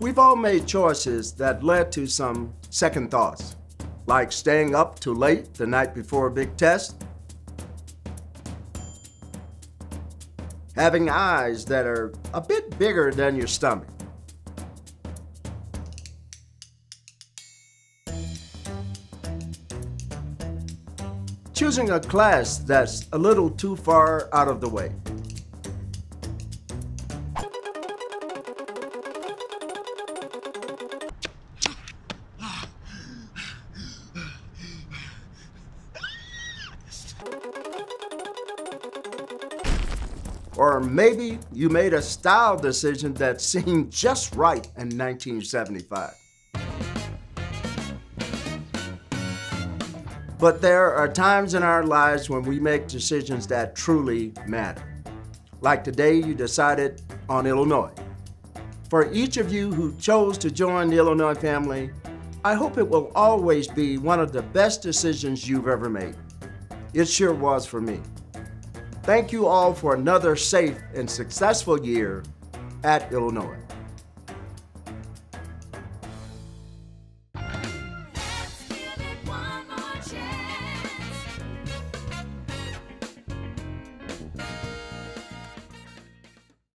We've all made choices that led to some second thoughts, like staying up too late the night before a big test, having eyes that are a bit bigger than your stomach, choosing a class that's a little too far out of the way. Or maybe you made a style decision that seemed just right in 1975. But there are times in our lives when we make decisions that truly matter. Like today, you decided on Illinois. For each of you who chose to join the Illinois family, I hope it will always be one of the best decisions you've ever made. It sure was for me. Thank you all for another safe and successful year at Illinois.